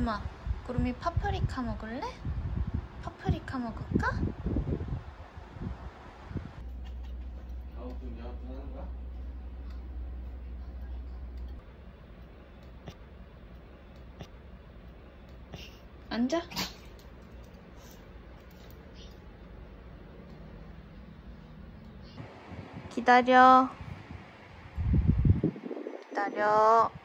구름아 구름이 파프리카 먹을래? 파프리카 먹을까? 앉아 기다려 기다려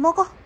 먹어.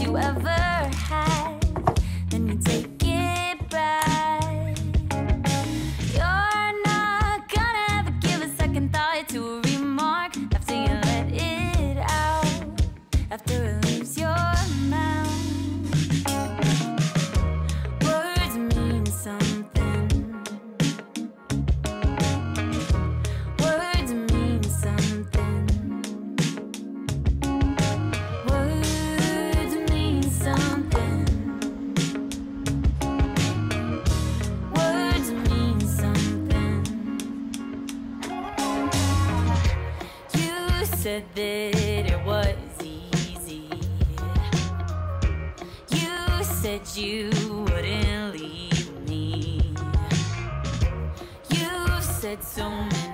you ever had. it so many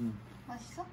응. 맛있어?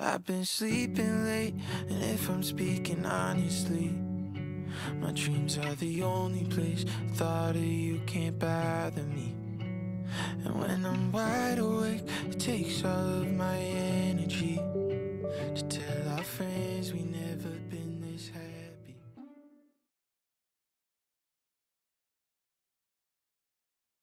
I've been sleeping late, and if I'm speaking honestly, my dreams are the only place. Thought of you can't bother me. And when I'm wide awake, it takes all of my energy to tell our friends we never.